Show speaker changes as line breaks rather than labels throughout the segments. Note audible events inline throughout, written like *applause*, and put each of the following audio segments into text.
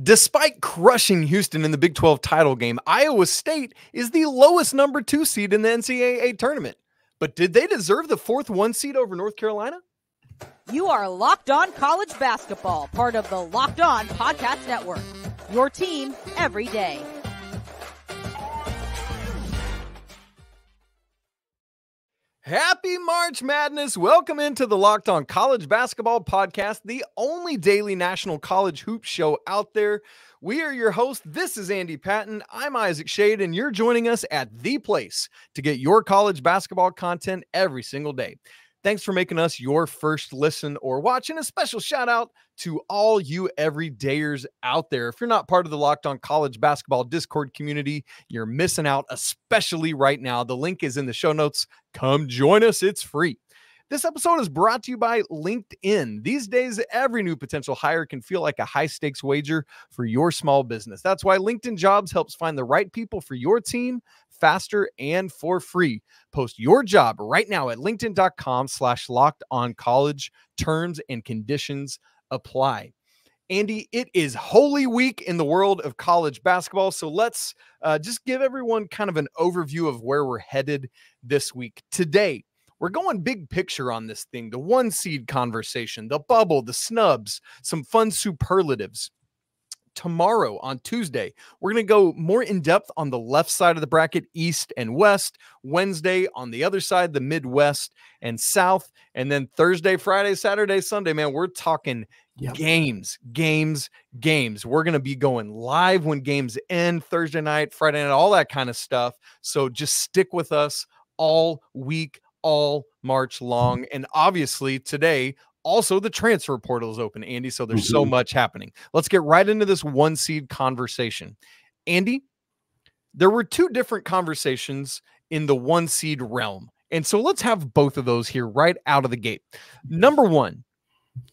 Despite crushing Houston in the Big 12 title game, Iowa State is the lowest number two seed in the NCAA tournament. But did they deserve the fourth one seed over North Carolina?
You are Locked On College Basketball, part of the Locked On Podcast Network. Your team every day.
Happy March Madness. Welcome into the Locked On College Basketball Podcast, the only daily national college hoop show out there. We are your hosts. This is Andy Patton. I'm Isaac Schade, and you're joining us at the place to get your college basketball content every single day. Thanks for making us your first listen or watch. And a special shout out to all you everydayers out there. If you're not part of the Locked On College Basketball Discord community, you're missing out, especially right now. The link is in the show notes. Come join us, it's free. This episode is brought to you by LinkedIn. These days, every new potential hire can feel like a high stakes wager for your small business. That's why LinkedIn Jobs helps find the right people for your team faster and for free. Post your job right now at linkedin.com slash locked on college. Terms and conditions apply. Andy, it is Holy Week in the world of college basketball. So let's uh, just give everyone kind of an overview of where we're headed this week. Today, we're going big picture on this thing the one seed conversation, the bubble, the snubs, some fun superlatives tomorrow on Tuesday. We're going to go more in depth on the left side of the bracket, East and West. Wednesday on the other side, the Midwest and South. And then Thursday, Friday, Saturday, Sunday, man, we're talking yep. games, games, games. We're going to be going live when games end Thursday night, Friday night, all that kind of stuff. So just stick with us all week. All March long. And obviously, today, also, the transfer portal is open, Andy. So there's mm-hmm. so much happening. Let's get right into this one seed conversation. Andy, there were two different conversations in the one seed realm. And so let's have both of those here right out of the gate. Number one,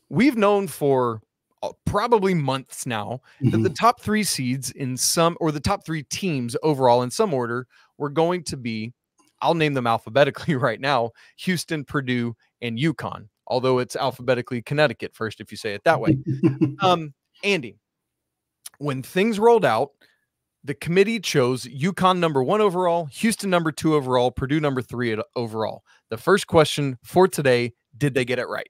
we've known for uh, probably months now mm-hmm. that the mm-hmm. top three seeds in some, or the top three teams overall in some order, were going to be, I'll name them alphabetically *laughs* right now Houston, Purdue, and UConn although it's alphabetically Connecticut first, if you say it that way. *laughs* um, Andy, when things rolled out, the committee chose UConn number one overall, Houston number two overall, Purdue number three overall. The first question for today did they get it right?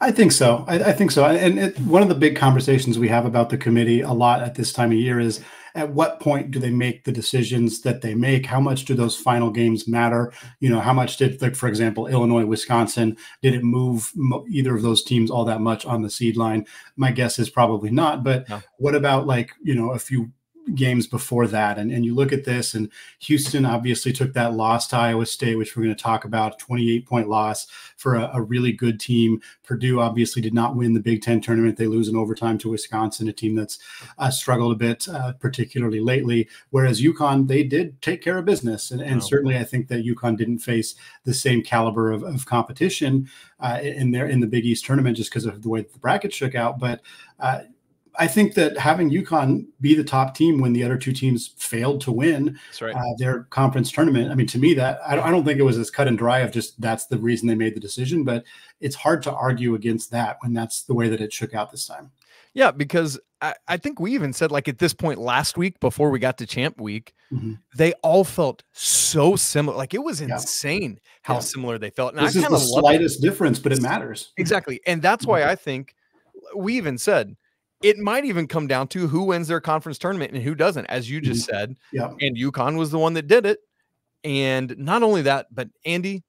I think so. I, I think so. And it, one of the big conversations we have about the committee a lot at this time of year is at what point do they make the decisions that they make? How much do those final games matter? You know, how much did, like, for example, Illinois, Wisconsin, did it move either of those teams all that much on the seed line? My guess is probably not. But no. what about like, you know, a few games before that. And, and you look at this, and Houston obviously took that loss to Iowa State, which we're going to talk about 28 point loss for a, a, really good team. Purdue obviously did not win the Big Ten tournament. They lose in overtime to Wisconsin, a team that's uh, struggled a bit, uh, particularly lately. Whereas UConn, they did take care of business. And, and wow. certainly I think that UConn didn't face the same caliber of, of competition uh, in there in the Big East tournament just because of the way the bracket shook out. But uh, I think that having UConn be the top team when the other two teams failed to win right. uh, their conference tournament. I mean, to me, that I, I, don't think it was as cut and dry of just that's the reason they made the decision, but it's hard to argue against that when that's the way that it shook out this time.
Yeah, because I, I think we even said like at this point last week before we got to Champ Week, mm-hmm. they all felt so similar. Like it was insane yeah. how yeah. similar they felt.
And this I is the slightest it. difference, but it matters.
Exactly, and that's why mm-hmm. I think we even said it might even come down to who wins their conference tournament and who doesn't, as you just mm-hmm. said.
Yeah.
And UConn was the one that did it. And not only that, but Andy,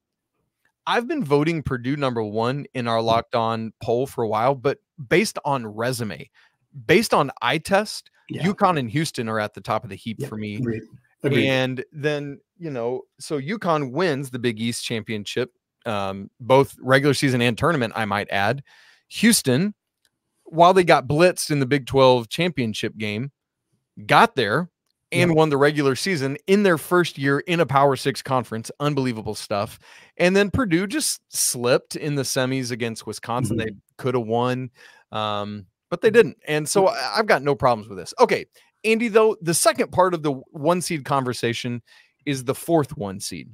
I've been voting Purdue number one in our mm-hmm. locked on poll for a while, but based on resume, based on eye test, yeah. UConn and Houston are at the top of the heap yeah. for me. Agreed. Agreed. And then, you know, so UConn wins the Big East championship, um, both regular season and tournament, I might add. Houston while they got blitzed in the Big 12 championship game, got there and yeah. won the regular season in their first year in a Power Six conference. Unbelievable stuff. And then Purdue just slipped in the semis against Wisconsin. Mm-hmm. They could have won, um, but they didn't. And so I've got no problems with this. Okay. Andy, though, the second part of the one seed conversation is the fourth one seed.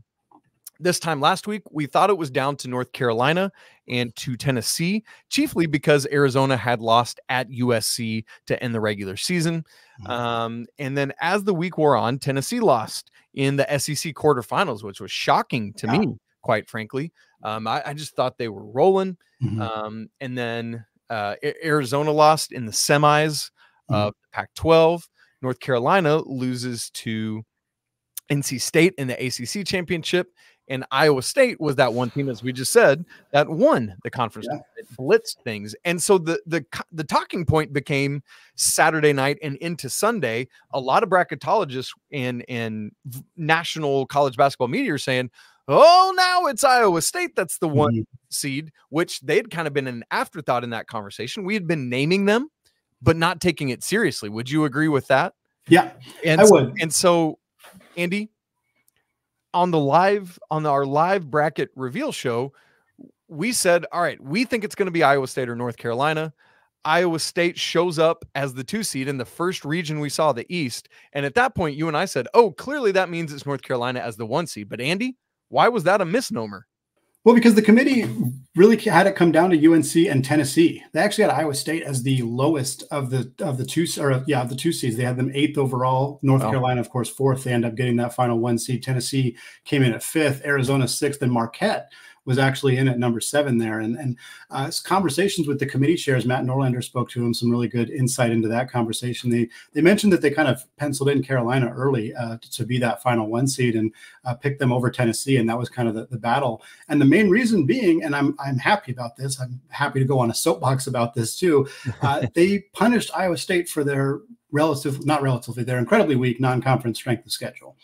this time last week, we thought it was down to North Carolina and to Tennessee, chiefly because Arizona had lost at USC to end the regular season. Mm-hmm. Um, and then as the week wore on, Tennessee lost in the SEC quarterfinals, which was shocking to yeah. me, quite frankly. Um, I, I, just thought they were rolling. Mm-hmm. Um, and then uh, Arizona lost in the semis mm-hmm. of Pac 12. North Carolina loses to NC State in the ACC championship. And Iowa State was that one team, as we just said, that won the conference, yeah. blitzed things. And so the the the talking point became Saturday night and into Sunday. A lot of bracketologists and and national college basketball media are saying, "Oh, now it's Iowa State that's the one mm-hmm. seed," which they'd kind of been an afterthought in that conversation. We had been naming them, but not taking it seriously. Would you agree with that?
Yeah,
and
I would.
And so, Andy, on the live on our live bracket reveal show, we said, all right, we think it's going to be Iowa State or North Carolina. Iowa State shows up as the two seed in the first region we saw, the East. And at that point, you and I said, oh, clearly that means it's North Carolina as the one seed. But Andy, why was that a misnomer?
Well, because the committee really had it come down to UNC and Tennessee. They actually had Iowa State as the lowest of the of the two or yeah of the two seeds. They had them eighth overall. North oh. Carolina, of course, fourth. They end up getting that final one seed. Tennessee came in at fifth. Arizona sixth, and Marquette was actually in at number seven there. And, and uh, conversations with the committee chairs, Matt Norlander spoke to him, some really good insight into that conversation. They they mentioned that they kind of penciled in Carolina early uh, to be that final one seed and uh, picked them over Tennessee, and that was kind of the, the battle. And the main reason being, and I'm I'm happy about this. I'm happy to go on a soapbox about this too. Uh, *laughs* they punished Iowa State for their relative, not relatively, their incredibly weak non-conference strength of schedule.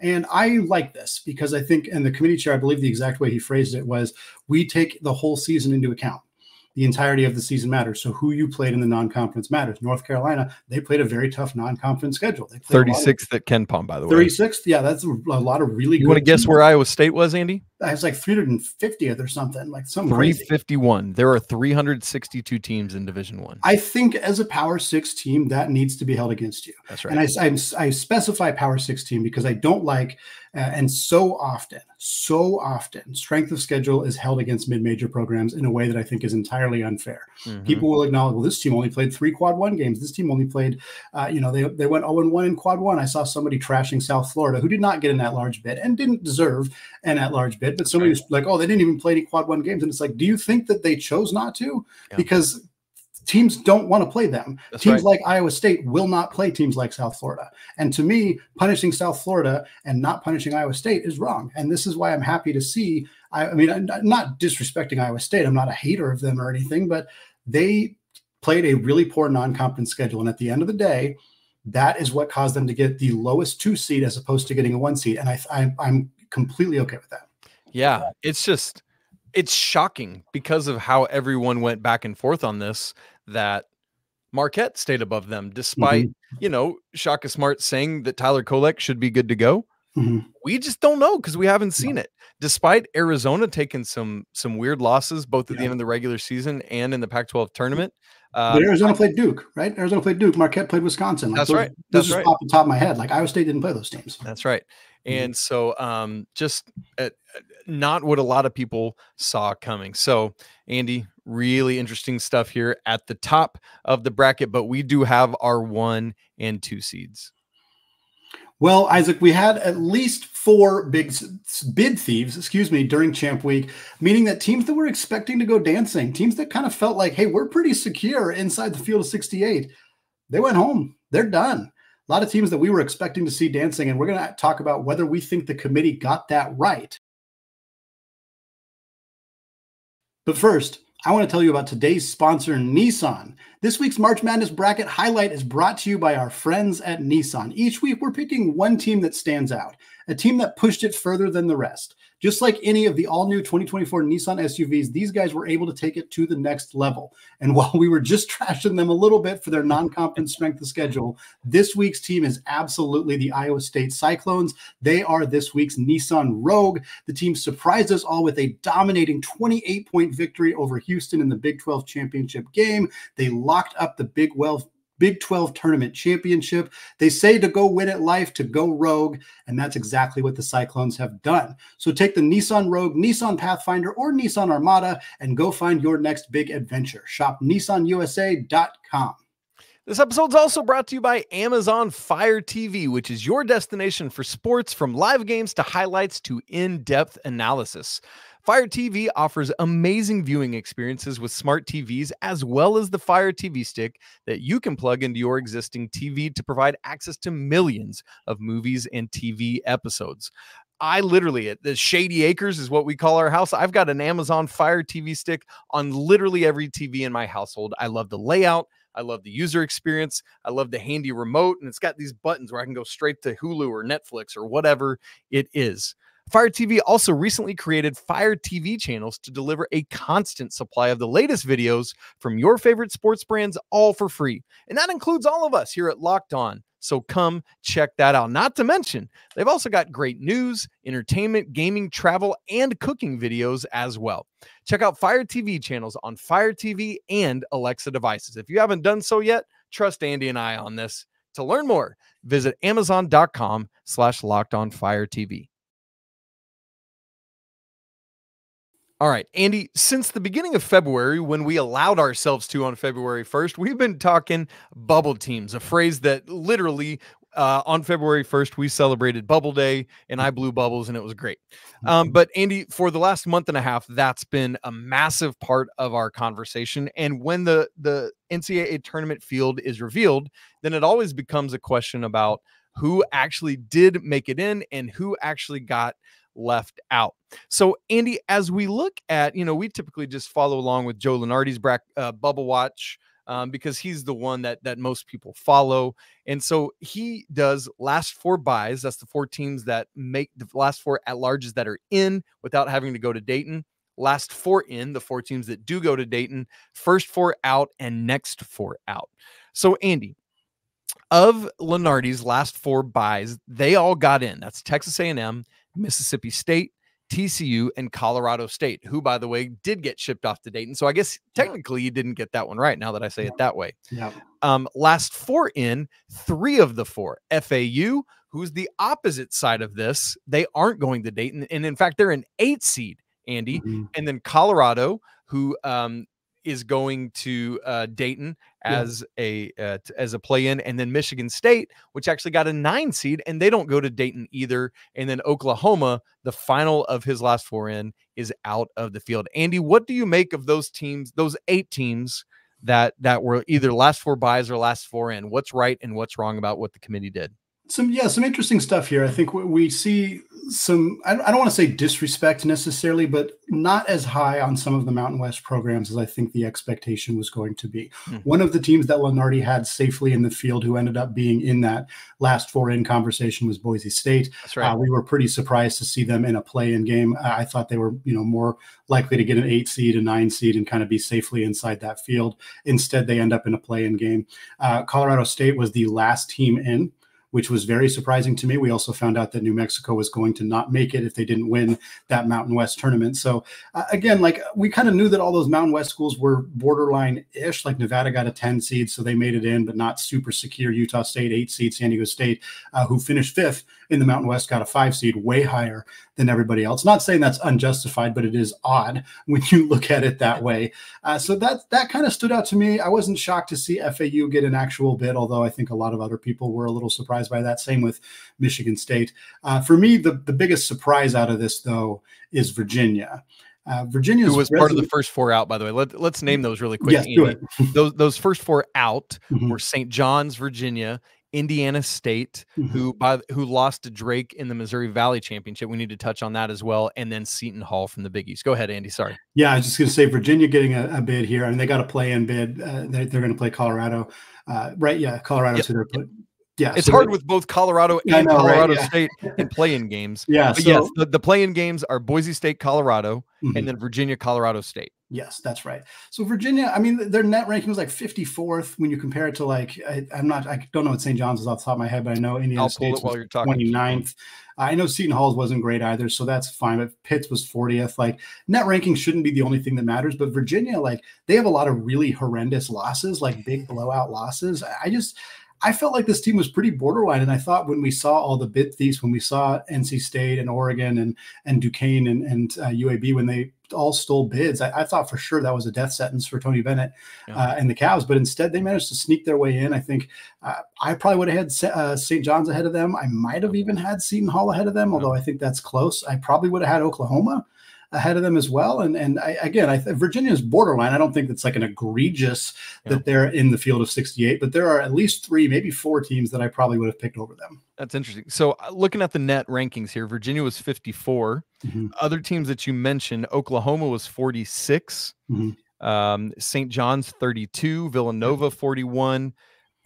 And I like this because I think, and the committee chair, I believe the exact way he phrased it was we take the whole season into account the entirety of the season matters. So who you played in the non-conference matters. North Carolina, they played a very tough non-conference schedule.
36th at KenPom, by the way.
36th, yeah, that's a, lot of really.
You want to guess where Iowa State was, Andy?
I was like 350th or something, like some
351. Crazy. There are 362 teams in Division One.
I. I think as a Power Six team, that needs to be held against you.
That's right.
And I, I, I specify Power Six team because I don't like uh, and so often, so often, strength of schedule is held against mid-major programs in a way that I think is entirely unfair. Mm-hmm. People will acknowledge, well, this team only played three quad one games. This team only played, uh, you know, they, they went 0 1 in quad one. I saw somebody trashing South Florida who did not get an at-large bid and didn't deserve an at-large bid, but somebody was like, oh, they didn't even play any quad one games. And it's like, do you think that they chose not to? Yeah. Because teams don't want to play them. That's teams right. like Iowa State will not play teams like South Florida. And to me, punishing South Florida and not punishing Iowa State is wrong. And this is why I'm happy to see. I, I mean, I'm not disrespecting Iowa State. I'm not a hater of them or anything, but they played a really poor non-conference schedule. And at the end of the day, that is what caused them to get the lowest two seed as opposed to getting a one seed. And I, I I'm completely okay with that.
Yeah, it's just it's shocking because of how everyone went back and forth on this that Marquette stayed above them, despite mm-hmm. you know Shaka Smart saying that Tyler Kolek should be good to go. Mm-hmm. We just don't know because we haven't seen it. Despite Arizona taking some some weird losses both at yeah. the end of the regular season and in the Pac-12 tournament.
Uh, but Arizona played Duke, right? Arizona played Duke. Marquette played Wisconsin.
Like that's those, right.
That's
this right.
off the top of my head. Like Iowa State didn't play those teams.
That's right. Mm-hmm. And so, um, just uh, not what a lot of people saw coming. So, Andy, really interesting stuff here at the top of the bracket, but we do have our one and two seeds.
Well, Isaac, we had at least four big bid thieves, excuse me, during Champ Week, meaning that teams that were expecting to go dancing, teams that kind of felt like, hey, we're pretty secure inside the field of 68, they went home. They're done. A lot of teams that we were expecting to see dancing, and we're going to talk about whether we think the committee got that right. But first, I want to tell you about today's sponsor, Nissan. This week's March Madness bracket highlight is brought to you by our friends at Nissan. Each week, we're picking one team that stands out, a team that pushed it further than the rest. Just like any of the all new 2024 Nissan SUVs, these guys were able to take it to the next level. And *laughs* while we were just trashing them a little bit for their non conference strength of schedule, this week's team is absolutely the Iowa State Cyclones. They are this week's Nissan Rogue. The team surprised us all with a dominating 28 point victory over Houston in the Big 12 championship game. They locked up the Big 12 Big 12 tournament championship. They say to go win at life, to go rogue, and that's exactly what the Cyclones have done. So take the Nissan Rogue, Nissan Pathfinder, or Nissan Armada and go find your next big adventure. Shop nissanusa.com.
This episode is also brought to you by Amazon Fire TV, which is your destination for sports from live games to highlights to in depth analysis. Fire TV offers amazing viewing experiences with smart TVs, as well as the Fire TV stick that you can plug into your existing TV to provide access to millions of movies and TV episodes. I literally, at the Shady Acres is what we call our house. I've got an Amazon Fire TV stick on literally every TV in my household. I love the layout. I love the user experience. I love the handy remote, and it's got these buttons where I can go straight to Hulu or Netflix or whatever it is. Fire TV also recently created Fire TV channels to deliver a constant supply of the latest videos from your favorite sports brands, all for free. And that includes all of us here at Locked On. So come check that out. Not to mention, they've also got great news, entertainment, gaming, travel, and cooking videos as well. Check out Fire TV channels on Fire TV and Alexa devices. If you haven't done so yet, trust Andy and I on this. To learn more, visit amazon.com slash locked on fire TV. All right, Andy, since the beginning of February, when we allowed ourselves to on February 1st, we've been talking bubble teams, a phrase that literally uh, on February 1st, we celebrated Bubble Day and I blew bubbles and it was great. Um, mm-hmm. but Andy, for the last month and a half, that's been a massive part of our conversation. And when the, the NCAA tournament field is revealed, then it always becomes a question about who actually did make it in and who actually got left out. So, Andy, as we look at, you know, we typically just follow along with Joe Lunardi's bra- uh, bubble watch um, because he's the one that that most people follow, and so he does last four byes. That's the four teams that make the last four at larges that are in without having to go to Dayton. Last four in, the four teams that do go to Dayton, first four out, and next four out. So, Andy, of Lunardi's last four byes, they all got in. That's Texas A&M, Mississippi State, TCU, and Colorado State, who, by the way, did get shipped off to Dayton. So I guess technically you didn't get that one right now that I say it that way.
Yeah.
Um, last four in, three of the four, FAU, who's the opposite side of this, they aren't going to Dayton. And in fact, they're an eight seed, Andy. Mm-hmm. And then Colorado, who um, is going to uh, Dayton as yeah. a uh, as a play-in, and then Michigan State, which actually got a nine seed, and they don't go to Dayton either. And then Oklahoma, the final of his last four in, is out of the field. Andy, what do you make of those teams? Those eight teams that that were either last four byes or last four in. What's right and what's wrong about what the committee did?
Some yeah, some interesting stuff here. I think we see some I don't want to say disrespect necessarily, but not as high on some of the Mountain West programs as I think the expectation was going to be. Mm-hmm. One of the teams that Lunardi had safely in the field, who ended up being in that last four in conversation, was Boise State.
That's right. Uh,
we were pretty surprised to see them in a play-in game. I thought they were you know more likely to get an eight seed, a nine seed, and kind of be safely inside that field. Instead, they end up in a play-in game. Uh, Colorado State was the last team in which was very surprising to me. We also found out that New Mexico was going to not make it if they didn't win that Mountain West tournament. So uh, again, like we kind of knew that all those Mountain West schools were borderline-ish. Like Nevada got a 10 seed, so they made it in, but not super secure. Utah State, eight seed, San Diego State, uh, who finished fifth in the Mountain West, got a five seed, way higher than everybody else. Not saying that's unjustified, but it is odd *laughs* when you look at it that way. Uh, so that that kind of stood out to me. I wasn't shocked to see FAU get an actual bid, although I think a lot of other people were a little surprised by that. Same with Michigan State. Uh, for me, the the biggest surprise out of this though is Virginia. Uh, Virginia
was part of the first four out, by the way. Let, us name those really quick.
Yes, do it. *laughs*
those those first four out mm-hmm. were St. John's, Virginia, Indiana State, mm-hmm. who by who lost to Drake in the Missouri Valley Championship. We need to touch on that as well, and then Seton Hall from the Big East. Go ahead, Andy. Sorry.
Yeah, I was just going to say Virginia getting a, a, bid here. I mean, they got a play-in bid. Uh, they, are going to play Colorado, uh, right? Yeah, Colorado. Yep. So they're
Yeah, it's so hard with both Colorado and know, Colorado right? yeah. State in play-in games. *laughs*
Yeah,
but so, yes, the, the play-in games are Boise State, Colorado, mm-hmm. and then Virginia, Colorado State.
Yes, that's right. So Virginia, I mean, their net ranking was like 54th when you compare it to like I, am not, I don't know what St. John's is off the top of my head, but I know Indiana State while you're talking. 29th. I know Seton Hall's wasn't great either, so that's fine. But Pitts was 40th. Like net ranking shouldn't be the only thing that matters. But Virginia, like they have a lot of really horrendous losses, like big blowout losses. I just I felt like this team was pretty borderline. And I thought when we saw all the bid thieves, when we saw NC State and Oregon and and Duquesne and, and uh, UAB, when they all stole bids, I, I, thought for sure that was a death sentence for Tony Bennett yeah. uh, and the Cavs. But instead, they managed to sneak their way in. I think uh, I probably would have had uh, St. John's ahead of them. I might have even had Seton Hall ahead of them, although I think that's close. I probably would have had Oklahoma ahead of them as well. And and I, again, I Virginia is borderline. I don't think it's like an egregious yeah. that they're in the field of 68, but there are at least three, maybe four teams that I probably would have picked over them.
That's interesting. So uh, looking at the net rankings here, Virginia was 54. Mm-hmm. Other teams that you mentioned, Oklahoma was 46. Mm-hmm. Um, St. John's 32, Villanova 41,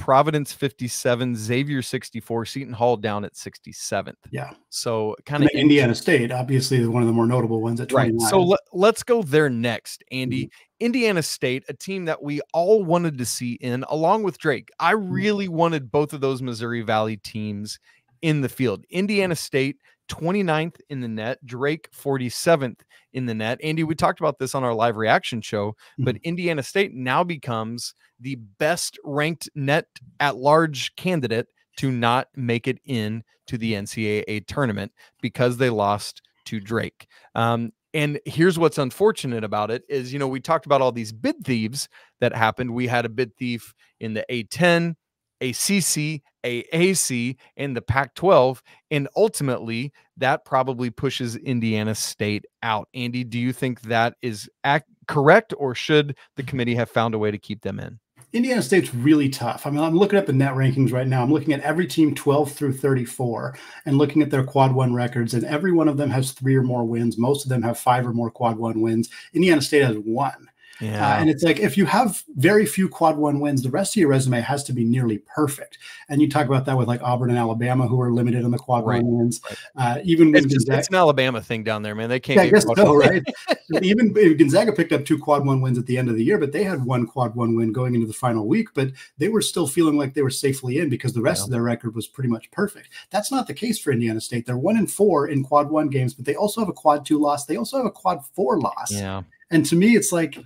Providence 57, Xavier 64, Seton Hall down at 67th.
Yeah.
So kind of
Indiana State, obviously, is one of the more notable ones at 29.
Right. So let, us go there next, Andy. Mm-hmm. Indiana State, a team that we all wanted to see in, along with Drake. I mm-hmm. really mm-hmm. wanted both of those Missouri Valley teams in the field. Indiana State 29th in the net, Drake 47th in the net. Andy, we talked about this on our live reaction show, but mm-hmm. Indiana State now becomes the best ranked net at large candidate to not make it in to the NCAA tournament because they lost to Drake. Um, and here's what's unfortunate about it is, you know, we talked about all these bid thieves that happened. We had a bid thief in the A10, ACC, AAC, and the Pac 12. And ultimately, that probably pushes Indiana State out. Andy, do you think that is ac- correct, or should the committee have found a way to keep them in?
Indiana State's really tough. I mean, I'm looking at the net rankings right now. I'm looking at every team 12 through 34 and looking at their quad one records, and every one of them has three or more wins. Most of them have five or more quad one wins. Indiana State has one. Yeah. Uh, and it's like if you have very few quad one wins, the rest of your resume has to be nearly perfect. And you talk about that with like Auburn and Alabama, who are limited on the quad right. one wins. Right. Uh, even
it's, just, it's, an Alabama thing down there, man. They can't.
Yeah, I guess so, right? *laughs* even Gonzaga picked up two quad one wins at the end of the year, but they had one quad one win going into the final week. But they were still feeling like they were safely in because the rest yeah. of their record was pretty much perfect. That's not the case for Indiana State. They're one and four in quad one games, but they also have a quad two loss. They also have a quad four loss.
Yeah.
And to me, it's like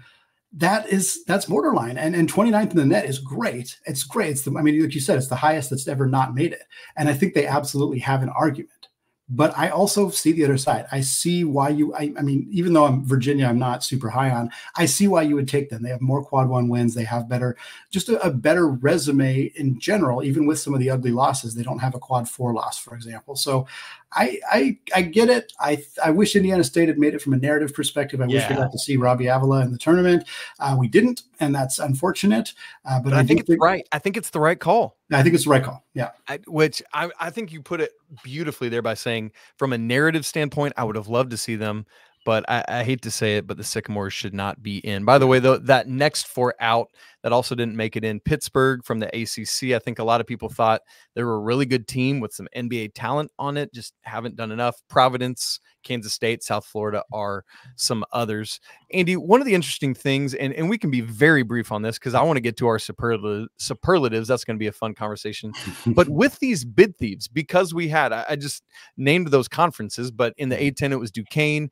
that is that's borderline and and 29th in the net is great it's great it's the, i mean like you said it's the highest that's ever not made it and i think they absolutely have an argument but I also see the other side. I see why you. I, I, mean, even though I'm Virginia, I'm not super high on. I see why you would take them. They have more quad one wins. They have better, just a, a, better resume in general. Even with some of the ugly losses, they don't have a quad four loss, for example. So, I I, I get it. I I wish Indiana State had made it from a narrative perspective. I yeah. wish we got to see Robbie Avila in the tournament. Uh, we didn't, and that's unfortunate. Uh, but,
but, I, I think it's think, right. I think it's the right call.
I think it's the right call. Yeah.
I, which I, I think you put it beautifully there by saying, from a narrative standpoint, I would have loved to see them, but I, I hate to say it, but the Sycamores should not be in. By the way, though, that next four out that also didn't make it in Pittsburgh from the ACC. I think a lot of people thought they were a really good team with some NBA talent on it, just haven't done enough. Providence Kansas State, South Florida are some others. Andy, one of the interesting things, and, and we can be very brief on this because I want to get to our superlative, superlatives. That's going to be a fun conversation. *laughs* but with these bid thieves, because we had, I, I, just named those conferences, but in the A10, it was Duquesne,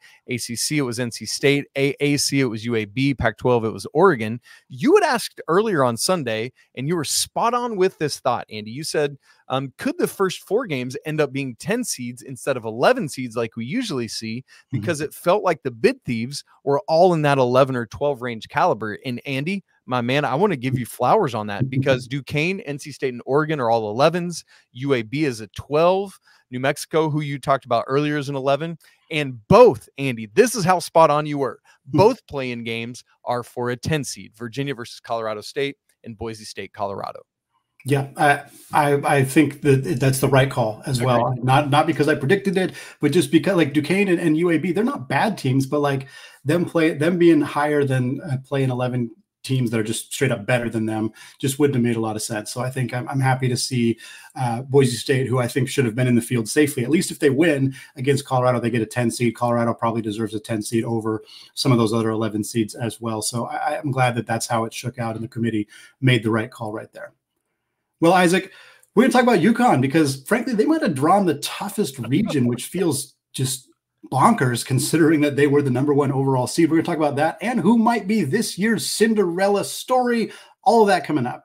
ACC, it was NC State, AAC, it was UAB, Pac 12, it was Oregon. You had asked earlier on Sunday, and you were spot on with this thought, Andy. You said, um, could the first four games end up being 10 seeds instead of 11 seeds like we usually see? Mm-hmm. Because mm-hmm. it felt like the bid thieves were all in that 11 or 12 range caliber. And Andy, my man, I want to give you flowers on that because Duquesne, NC State, and Oregon are all 11s. UAB is a 12. New Mexico, who you talked about earlier, is an 11. And both, Andy, this is how spot on you were. Hmm. Both play-in games are for a 10 seed Virginia versus Colorado State and Boise State, Colorado.
Yeah, I, I, I think that that's the right call as okay. well. Not not because I predicted it, but just because like Duquesne and, and UAB, they're not bad teams, but like them play them being higher than uh, playing eleven teams that are just straight up better than them just wouldn't have made a lot of sense. So I think I'm, I'm happy to see uh, Boise State, who I think should have been in the field safely. At least if they win against Colorado, they get a 10 seed. Colorado probably deserves a 10 seed over some of those other 11 seeds as well. So I, I'm glad that that's how it shook out, and the committee made the right call right there. Well, Isaac, we're going to talk about UConn because, frankly, they might have drawn the toughest region, which feels just bonkers considering that they were the number one overall seed. We're going to talk about that and who might be this year's Cinderella story. All of that coming up.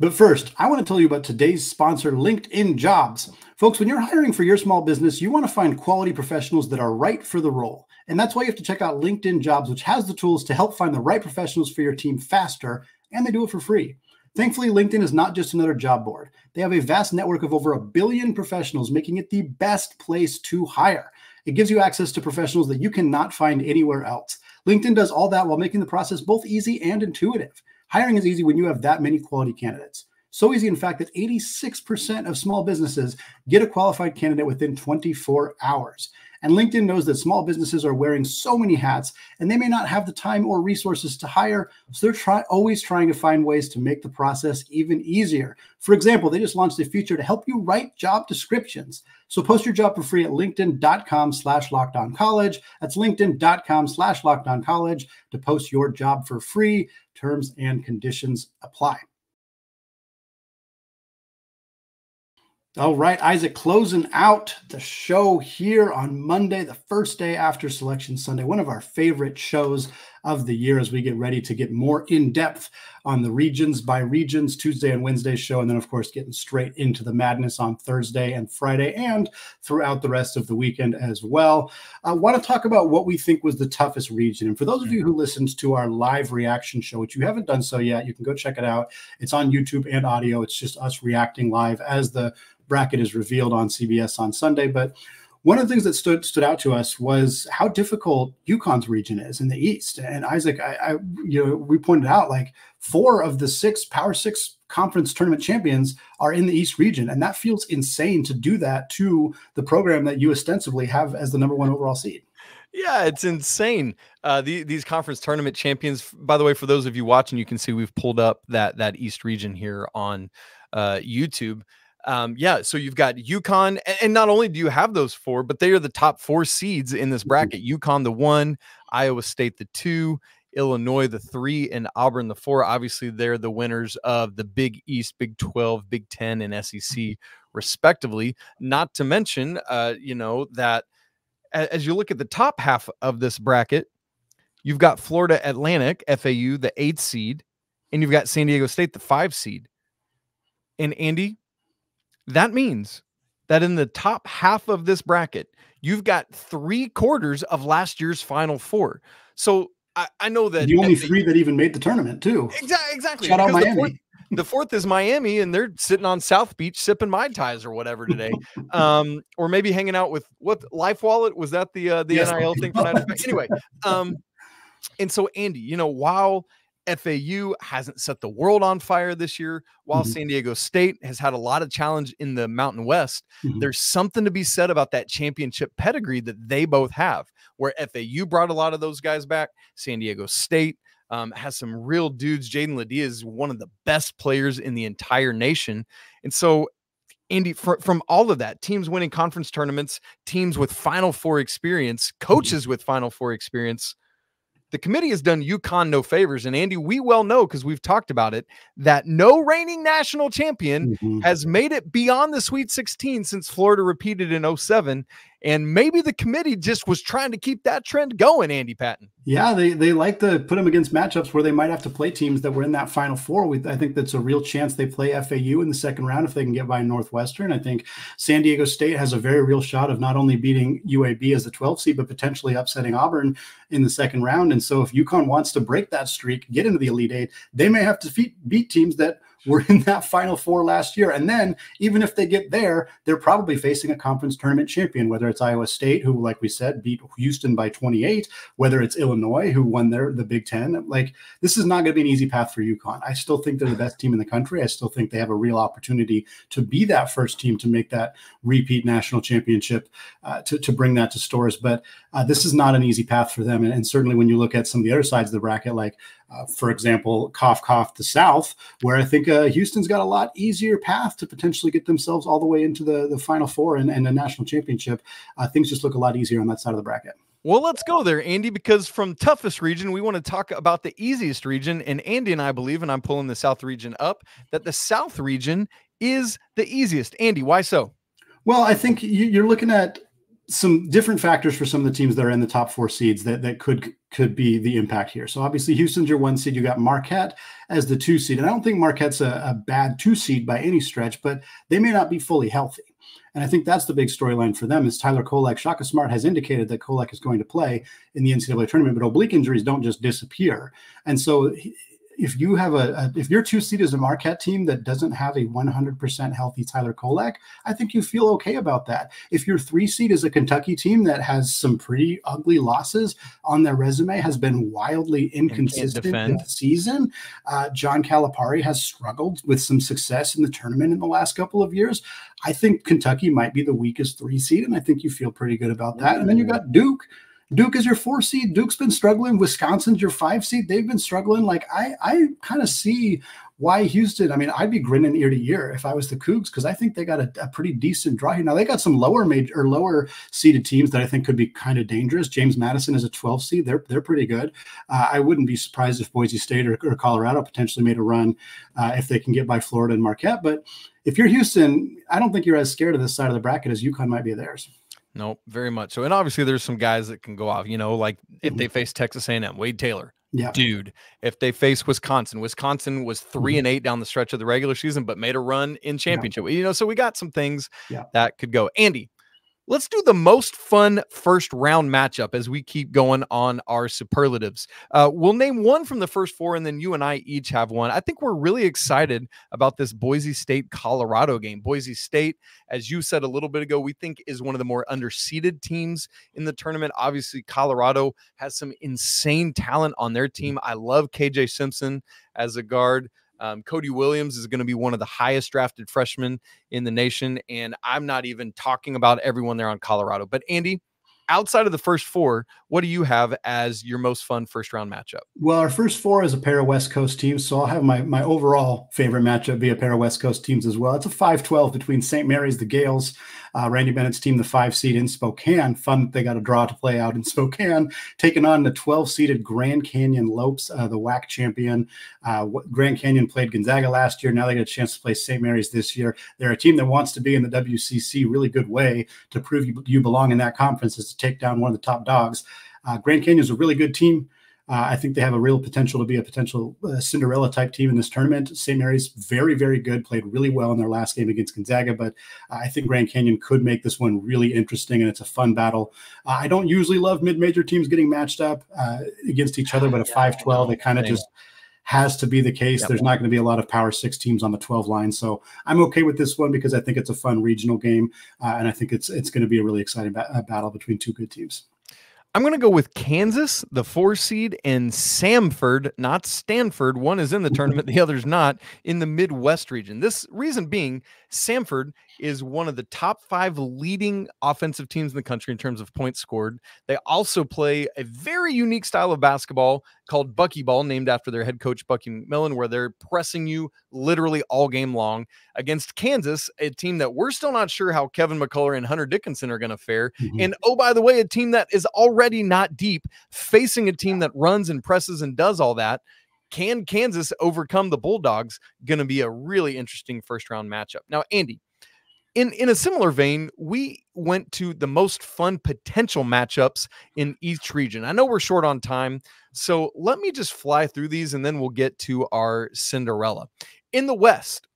But first, I want to tell you about today's sponsor, LinkedIn Jobs. Folks, when you're hiring for your small business, you want to find quality professionals that are right for the role. And that's why you have to check out LinkedIn Jobs, which has the tools to help find the right professionals for your team faster, and they do it for free. Thankfully, LinkedIn is not just another job board. They have a vast network of over a billion professionals, making it the best place to hire. It gives you access to professionals that you cannot find anywhere else. LinkedIn does all that while making the process both easy and intuitive. Hiring is easy when you have that many quality candidates. So easy, in fact, that 86% of small businesses get a qualified candidate within 24 hours. And LinkedIn knows that small businesses are wearing so many hats and they may not have the time or resources to hire. So they're try- always trying to find ways to make the process even easier. For example, they just launched a feature to help you write job descriptions. So post your job for free at linkedin.com slash college. That's linkedin.com slash college to post your job for free. Terms and conditions apply. All right, Isaac, closing out the show here on Monday, the first day after Selection Sunday, one of our favorite shows of the year as we get ready to get more in depth on the regions by regions Tuesday and Wednesday show. And then, of course, getting straight into the madness on Thursday and Friday and throughout the rest of the weekend as well. I want to talk about what we think was the toughest region. And for those of you who mm-hmm. listened to our live reaction show, which you haven't done so yet, you can go check it out. It's on YouTube and audio. It's just us reacting live as the bracket is revealed on CBS on Sunday. But one of the things that stood stood out to us was how difficult UConn's region is in the East. And Isaac, I, I you know, we pointed out like four of the six Power Six conference tournament champions are in the East region, and that feels insane to do that to the program that you ostensibly have as the number one overall seed.
Yeah, it's insane. Uh, the, these conference tournament champions. By the way, for those of you watching, you can see we've pulled up that that East region here on uh, YouTube um, yeah, so you've got UConn, and not only do you have those four, but they are the top four seeds in this mm-hmm. bracket. UConn the one, Iowa State the two, Illinois the three, and Auburn the four. Obviously, they're the winners of the Big East, Big 12, Big 10, and SEC, mm-hmm. respectively. Not to mention, uh, you know, that as you look at the top half of this bracket, you've got Florida Atlantic, FAU, the eighth seed, and you've got San Diego State, the five seed. And Andy, that means that in the top half of this bracket, you've got three quarters of last year's Final Four. So I, I know that
the only three that even made the tournament too.
Exactly. Exactly.
Shout out Miami.
The fourth, the fourth, is Miami, and they're sitting on South Beach sipping mai tais or whatever today, *laughs* um, or maybe hanging out with what Life Wallet was that the uh, the yes, NIL thing? anyway, um, and so Andy, you know, while FAU hasn't set the world on fire this year, while mm-hmm. San Diego State has had a lot of challenge in the Mountain West. Mm-hmm. There's something to be said about that championship pedigree that they both have, where FAU brought a lot of those guys back. San Diego State um, has some real dudes. Jaedon LeDee is one of the best players in the entire nation. And so Andy, from all of that, teams winning conference tournaments, teams with Final Four experience, mm-hmm. coaches mm-hmm. with Final Four experience, the committee has done UConn no favors. And Andy, we well know because we've talked about it that no reigning national champion mm-hmm. has made it beyond the Sweet 16 since Florida repeated in 07. And maybe the committee just was trying to keep that trend going, Andy Patton.
Yeah, they, they like to put them against matchups where they might have to play teams that were in that Final Four. We, I think that's a real chance they play FAU in the second round if they can get by Northwestern. I think San Diego State has a very real shot of not only beating UAB as the 12th seed, but potentially upsetting Auburn in the second round. And so if UConn wants to break that streak, get into the Elite Eight, they may have to beat teams that were in that Final Four last year. And then, even if they get there, they're probably facing a conference tournament champion, whether it's Iowa State, who, like we said, beat Houston by 28, whether it's Illinois, who won their the Big Ten. Like this is not going to be an easy path for UConn. I still think they're the best team in the country. I still think they have a real opportunity to be that first team to make that repeat national championship, uh, to to bring that to Storrs. But uh, this is not an easy path for them. And, and certainly when you look at some of the other sides of the bracket, like uh, for example, cough, cough, the South, where I think uh, Houston's got a lot easier path to potentially get themselves all the way into the, the Final Four and, and a national championship. Uh, things just look a lot easier on that side of the bracket.
Well, let's go there, Andy, because from toughest region, we want to talk about the easiest region. And Andy and I believe, and I'm pulling the South region up, that the South region is the easiest. Andy, why so?
Well, I think you're looking at some different factors for some of the teams that are in the top four seeds that, that could could be the impact here. So obviously Houston's your one seed. You got Marquette as the two seed, and I don't think Marquette's a, a bad two seed by any stretch, but they may not be fully healthy. And I think that's the big storyline for them is Tyler Kolek. Shaka Smart has indicated that Kolek is going to play in the NCAA tournament, but oblique injuries don't just disappear. And so if you have a, a, if your two seed is a Marquette team that doesn't have a 100% healthy Tyler Kolek, I think you feel okay about that. If your three seed is a Kentucky team that has some pretty ugly losses on their resume, has been wildly inconsistent this season, uh, John Calipari has struggled with some success in the tournament in the last couple of years. I think Kentucky might be the weakest three seed, and I think you feel pretty good about that. And then you got Duke Duke is your four seed. Duke's been struggling. Wisconsin's your five seed. They've been struggling. Like I, I kind of see why Houston. I mean, I'd be grinning ear to ear if I was the Cougs because I think they got a, a, pretty decent draw here. Now they got some lower major or lower seeded teams that I think could be kind of dangerous. James Madison is a 12 seed. They're they're pretty good. Uh, I wouldn't be surprised if Boise State or, or Colorado potentially made a run uh, if they can get by Florida and Marquette. But if you're Houston, I don't think you're as scared of this side of the bracket as UConn might be theirs.
No, very much so. And obviously, there's some guys that can go off. You know, like if they mm-hmm. face Texas A&M, Wade Taylor, yeah, dude. If they face Wisconsin, Wisconsin was 3 mm-hmm. and eight down the stretch of the regular season, but made a run in championship. Yeah. You know, so we got some things yeah. that could go. Andy, Let's do the most fun first round matchup as we keep going on our superlatives. Uh, we'll name one from the first four, and then you and I each have one. I think we're really excited about this Boise State Colorado game. Boise State, as you said a little bit ago, we think is one of the more underseeded teams in the tournament. Obviously, Colorado has some insane talent on their team. I love KJ Simpson as a guard. Um, Cody Williams is going to be one of the highest drafted freshmen in the nation. And I'm not even talking about everyone there on Colorado. But Andy, outside of the first four, what do you have as your most fun first round matchup?
Well, our first four is a pair of West Coast teams. So I'll have my, my overall favorite matchup be a pair of West Coast teams as well. It's a 5 12 between St. Mary's, the Gaels, uh, Randy Bennett's team, the five seed in Spokane. Fun that they got a draw to play out in Spokane, taking on the 12 seeded Grand Canyon Lopes, uh, the WAC champion. Uh, Grand Canyon played Gonzaga last year. Now they get a chance to play St. Mary's this year. They're a team that wants to be in the WCC. Really good way to prove you, you belong in that conference is to take down one of the top dogs. Uh, Grand Canyon is a really good team. Uh, I think they have a real potential to be a potential uh, Cinderella type team in this tournament. St. Mary's very, very good, played really well in their last game against Gonzaga, but I think Grand Canyon could make this one really interesting and it's a fun battle. Uh, I don't usually love mid major teams getting matched up uh, against each other, but a 5 12, it kind of just has to be the case. Yep. There's not going to be a lot of power six teams on the 12 line. So I'm okay with this one because I think it's a fun regional game. Uh, and I think it's it's going to be a really exciting ba- battle between two good teams.
I'm going to go with Kansas, the four seed, and Samford, not Stanford. One is in the tournament, the other's not, in the Midwest region. This reason being, Samford is one of the top five leading offensive teams in the country in terms of points scored. They also play a very unique style of basketball called Buckyball, named after their head coach, Bucky McMillan, where they're pressing you literally all game long against Kansas, a team that we're still not sure how Kevin McCullar and Hunter Dickinson are going to fare. Mm-hmm. And oh, by the way, a team that is already not deep, facing a team that runs and presses and does all that. Can Kansas overcome the Bulldogs? Going to be a really interesting first round matchup. Now, Andy, in in a similar vein, we went to the most fun potential matchups in each region. I know we're short on time, so let me just fly through these and then we'll get to our Cinderella. In the West,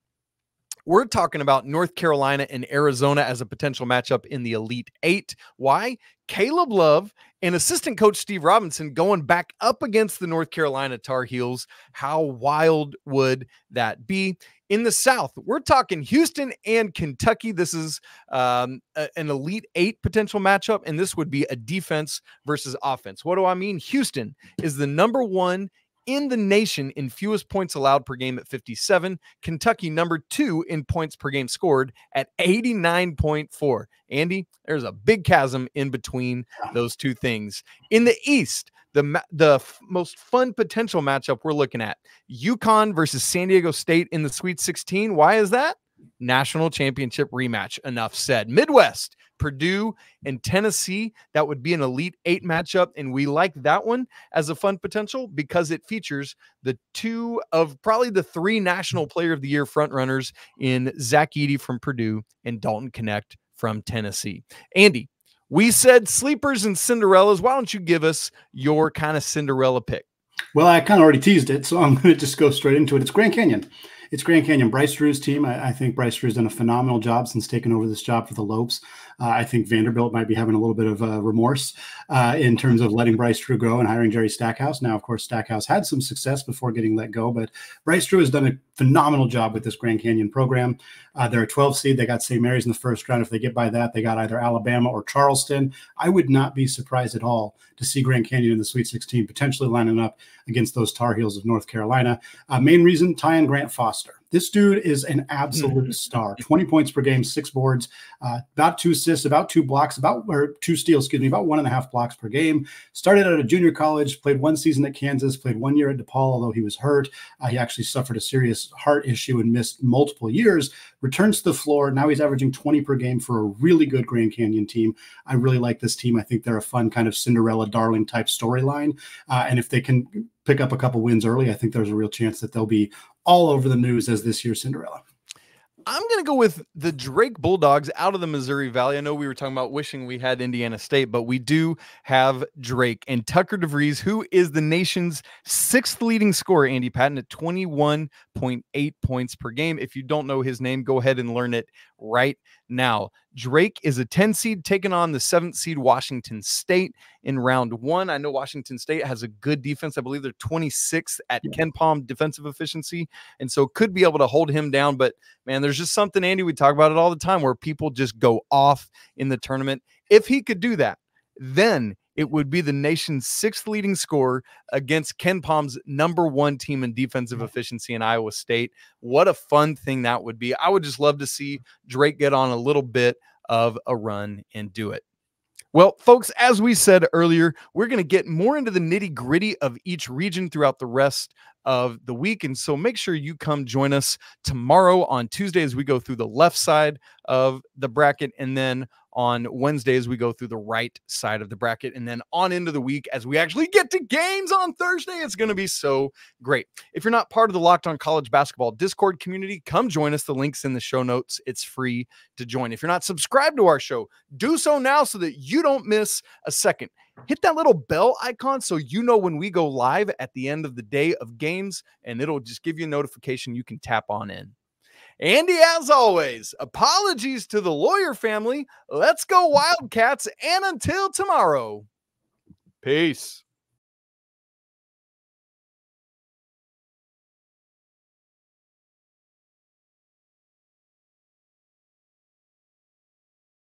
we're talking about North Carolina and Arizona as a potential matchup in the Elite Eight. Why? Caleb Love and assistant coach Steve Robinson going back up against the North Carolina Tar Heels. How wild would that be? In the South, we're talking Houston and Kentucky. This is um, a, an Elite Eight potential matchup, and this would be a defense versus offense. What do I mean? Houston is the number one in the nation in fewest points allowed per game at 57. Kentucky, number two in points per game scored at 89.4. Andy, there's a big chasm in between those two things. In the East, the the most fun potential matchup we're looking at UConn versus San Diego State in the Sweet 16. Why is that? National championship rematch. Enough said. Midwest, Purdue and Tennessee. That would be an Elite Eight matchup. And we like that one as a fun potential because it features the two of probably the three National Player of the Year frontrunners in Zach Edey from Purdue and Dalton Knecht from Tennessee. Andy, we said sleepers and Cinderellas. Why don't you give us your kind of Cinderella pick?
Well, I kind of already teased it, so I'm *laughs* going to just go straight into it. It's Grand Canyon it's Grand Canyon. Bryce Drew's team. I, I, think Bryce Drew's done a phenomenal job since taking over this job for the Lopes. Uh, I think Vanderbilt might be having a little bit of uh, remorse uh, in terms of letting Bryce Drew go and hiring Jerry Stackhouse. Now, of course, Stackhouse had some success before getting let go, but Bryce Drew has done a phenomenal job with this Grand Canyon program. Uh, they're a 12 seed. They got St. Mary's in the first round. If they get by that, they got either Alabama or Charleston. I would not be surprised at all to see Grand Canyon in the Sweet 16 potentially lining up against those Tar Heels of North Carolina. Uh, main reason, Tyon Grant Foster. This dude is an absolute mm-hmm. star. 20 points per game, six boards, uh, about two assists, about two blocks, about or two steals, excuse me, about one and a half blocks per game. Started at a junior college, played one season at Kansas, played one year at DePaul, although he was hurt. Uh, he actually suffered a serious heart issue and missed multiple years. Returns to the floor. Now he's averaging 20 per game for a really good Grand Canyon team. I really like this team. I think they're a fun kind of Cinderella darling type storyline. Uh, and if they can pick up a couple wins early, I think there's a real chance that they'll be all over the news as this year's Cinderella.
I'm going to go with the Drake Bulldogs out of the Missouri Valley. I know we were talking about wishing we had Indiana State, but we do have Drake and Tucker DeVries, who is the nation's sixth leading scorer, Andy Patton, at 21.8 points per game. If you don't know his name, go ahead and learn it right now. Drake is a 10 seed taking on the seventh seed Washington State in round one. I know Washington State has a good defense. I believe they're 26th at KenPom defensive efficiency. And so could be able to hold him down. But man, there's just something, Andy, we talk about it all the time where people just go off in the tournament. If he could do that, then it would be the nation's sixth leading scorer against KenPom's number one team in defensive efficiency in Iowa State. What a fun thing that would be. I would just love to see Drake get on a little bit of a run and do it. Well, folks, as we said earlier, we're going to get more into the nitty gritty of each region throughout the rest of the week. And so make sure you come join us tomorrow on Tuesday as we go through the left side of the bracket. And then on Wednesdays, we go through the right side of the bracket. And then on into the week, as we actually get to games on Thursday, it's going to be so great. If you're not part of the Locked On College Basketball Discord community, come join us. The link's in the show notes. It's free to join. If you're not subscribed to our show, do so now so that you don't miss a second. Hit that little bell icon so you know when we go live at the end of the day of games, and it'll just give you a notification you can tap on in. Andy, as always, apologies to the lawyer family. Let's go, *laughs* Wildcats. And until tomorrow, peace.